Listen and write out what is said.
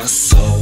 my soul.